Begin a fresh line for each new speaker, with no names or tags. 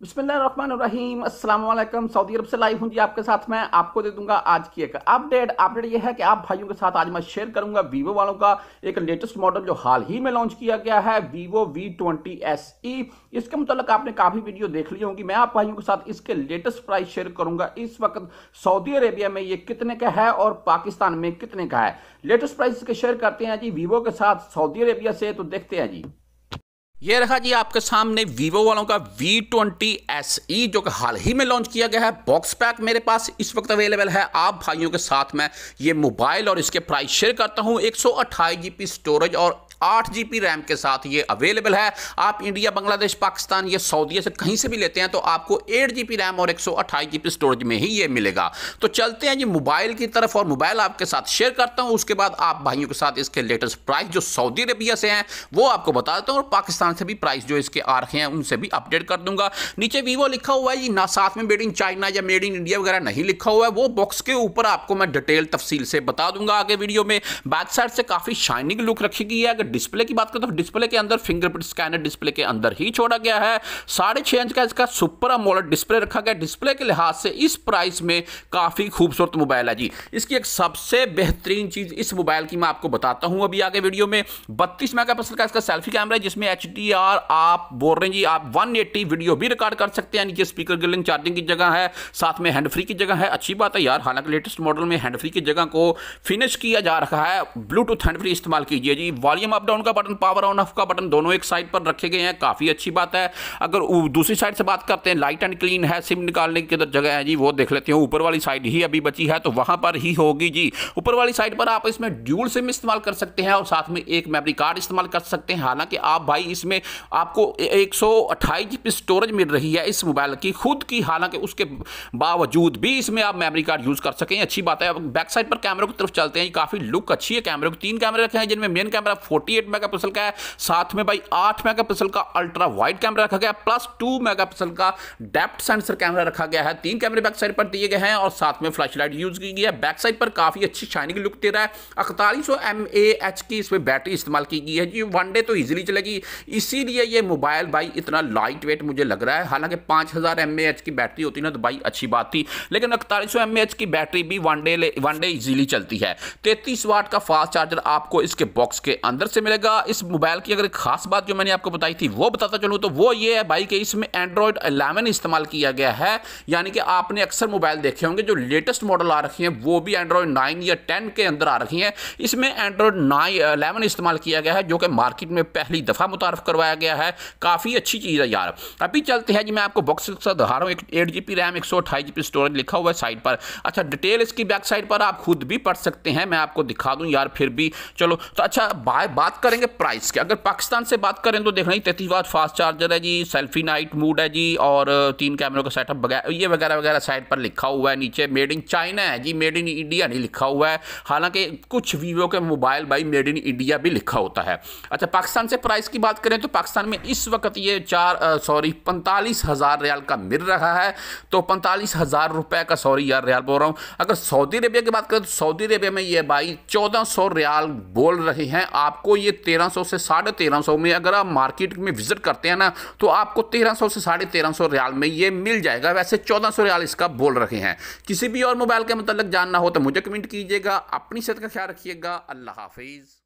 अस्सलाम वालेकुम सऊदी अरब से लाइव हूँ जी आपके साथ मैं। आपको दे दूँगा आज की एक अपडेट। अपडेट ये है कि आप भाइयों के साथ आज मैं शेयर करूँगा वीवो वालों का एक लेटेस्ट मॉडल जो हाल ही में लॉन्च किया गया है Vivo V twenty S E इसके मुतलक आपने काफ़ी वीडियो देख ली होंगी। मैं आप भाइयों के साथ इसके लेटेस्ट प्राइस शेयर करूँगा। इस वक्त सऊदी अरेबिया में ये कितने का है और पाकिस्तान में कितने का है? लेटेस्ट प्राइस इसके शेयर करते हैं जी वीवो के साथ सऊदी अरेबिया से। तो देखते हैं जी। ये रहा जी आपके सामने वीवो वालों का वी ट्वेंटी एस ई जो कि हाल ही में लॉन्च किया गया है। बॉक्स पैक मेरे पास इस वक्त अवेलेबल है। आप भाइयों के साथ मैं ये मोबाइल और इसके प्राइस शेयर करता हूँ। एक सौ स्टोरेज और आठ जीबी रैम के साथ ये अवेलेबल है। आप इंडिया बांग्लादेश पाकिस्तान ये सऊदीया से कहीं से भी लेते हैं तो आपको एट जीबी रैम और एक सौ स्टोरेज में ही ये मिलेगा। तो चलते हैं जी मोबाइल की तरफ़ और मोबाइल आपके साथ शेयर करता हूँ। उसके बाद आप भाइयों के साथ इसके लेटेस्ट प्राइस जो सऊदी अरबिया से हैं, वो आपको बता देता हूँ और पाकिस्तान से भी प्राइस जो इसके आ रहे हैं, उनसे भी अपडेट कर दूँगा। नीचे वीवो लिखा हुआ है जी, ना साथ में मेड इन चाइना या मेड इन इंडिया वगैरह नहीं लिखा हुआ है। वो बॉक्स के ऊपर आपको मैं डिटेल तफसील से बता दूँगा आगे वीडियो में। बैक साइड से काफ़ी शाइनिंग लुक रखी गई है। अगर डिस्प्ले की बात करें तो डिस्प्ले के अंदर फिंगरप्रिंट स्कैनर डिस्प्ले के अंदर ही छोड़ा गया है। साढ़े छह इंच का इसका सुपर अमोलेड डिस्प्ले रखा गया। डिस्प्ले के लिहाज से इस प्राइस में काफ़ी खूबसूरत मोबाइल है जी। इसकी एक सबसे बेहतरीन चीज़ इस मोबाइल की मैं आपको बताता हूँ अभी आगे वीडियो में। बत्तीस मेगा का इसका सेल्फी कैमरा है, जिसमें एच आप बोल रहे हैं जी, आप वन वीडियो भी रिकॉर्ड कर सकते हैं। नीचे स्पीकर गिलिंग चार्जिंग की जगह है, साथ में हैंड फ्री की जगह है। अच्छी बात है यार, हालाँकि लेटेस्ट मॉडल में हैंड फ्री की जगह को फिनिश किया जा रहा है। ब्लूटूथ हैंड फ्री इस्तेमाल कीजिए जी। वॉल्यूम अप डाउन का बटन पावर ऑन ऑफ़ का बटन दोनों एक साइड पर रखे गए हैं, काफ़ी अच्छी बात है। अगर दूसरी साइड से बात करते हैं लाइट एंड क्लीन है सिम निकालने की जगह है जी, वो देख लेते हैं, ऊपर वाली साइड ही अभी बची है तो वहाँ पर ही होगी जी। ऊपर वाली साइड पर आप इसमें ड्यूल सिम इस्तेमाल कर सकते हैं और साथ में एक मेमरी कार्ड इस्तेमाल कर सकते हैं। हालाँकि आप भाई इसमें आपको एक सौ स्टोरेज मिल रही है इस मोबाइल की, खुद की, हालाँकि उसके बावजूद भी इसमें आप मेमरी कार्ड यूज़ कर सकें, अच्छी बात है। बैक साइड पर कैमरे की तरफ़ चलते हैं काफ़ी लुक अच्छी है कैमरे को। तीन कैमरे रखे हैं जिनमें मेन कैमरा 48 मेगापिक्सल का है, साथ में भाई आठ मेगा पिक्सल का अल्ट्रा वाइड कैमरा रखा गया, प्लस टू मेगापिक्सल का डेप्थ सेंसर कैमरा रखा गया है। तीन कैमरे बैक साइड पर दिए गए हैं और साथ में फ्लैश लाइट यूज़ की गई है। बैक साइड पर काफ़ी अच्छी शाइनिंग लुक दे रहा है। अड़तालीस एच की इसमें बैटरी इस्तेमाल की गई है। जी वन डे तो ईजिली चलेगी। इसीलिए ये मोबाइल भाई इतना लाइट वेट मुझे लग रहा है। हालाँकि पाँच हज़ार एम एच की बैटरी होती ना तो भाई अच्छी बात थी। लेकिन अड़तालीस एम एच की बैटरी भी one day one day easily चलती है। तैतीस वाट का फास्ट चार्जर आपको इसके बॉक्स के अंदर से मिलेगा। इस मोबाइल की अगर खास बात जो मैंने आपको बताई थी, वो बताता चलूँ तो वो ये है भाई कि इसमें एंड्रॉयड 11 इस्तेमाल किया गया है। यानी कि आपने अक्सर मोबाइल देखे होंगे, जो लेटेस्ट मॉडल आ रखी हैं, वो भी एंड्रॉयड 9 या 10 के अंदर आ रखी हैं। इसमें एंड्रॉयड नाइन अलेवन इस्तेमाल किया गया है, जो कि मार्केट में पहली दफ़ा मुतारफ करवाया गया है। काफ़ी अच्छी चीज़ है यार। अभी चलते हैं जी, मैं आपको बॉक्स के साथ दिखा रहा हूँ। एट जी रैम एक सौ स्टोरेज लिखा हुआ है साइड पर। अच्छा डिटेल इसकी बैक साइड पर आप खुद भी पढ़ सकते हैं। मैं आपको दिखा दूँ यार फिर भी। चलो तो अच्छा बात करेंगे प्राइस के। अगर पाकिस्तान से बात करें तो देखना ही तैतीस वाट फास्ट चार्जर है जी सेल्फी नाइट मूड है जी, और तीन कैमरों का सेटअप वगैरह ये वगैरह वगैरह साइड पर लिखा हुआ है नीचे मेड इन चाइना है जी मेड इन इंडिया नहीं लिखा हुआ है। हालाँकि कुछ वीवो के मोबाइल भाई मेड इन इंडिया भी लिखा होता है। अच्छा पाकिस्तान से प्राइस की बात करें तो पाकिस्तान में इस वक्त ये चार सॉरी पैंतालीस हज़ार रियाल का मिल रहा है। तो पैंतालीस हज़ार रुपये का सॉरी यार, रियाल बोल रहा हूँ। अगर सऊदी अरेबिया की बात करें तो सऊदी अरेबिया में ये भाई चौदह सौ रियाल बोल रहे हैं। आपको ये तेरह सौ से साढ़े तेरह में अगर आप मार्केट में विज़िट करते हैं ना तो आपको तेरह सौ से साढ़े तेरह रियाल में ये मिल जाएगा। वैसे चौदह सौ रियाल इसका बोल रहे हैं। किसी भी और मोबाइल के मतलब जानना हो तो मुझे कमेंट कीजिएगा, अपनी सेहत का ख्याल रखिएगा। अल्लाह हाफिज़।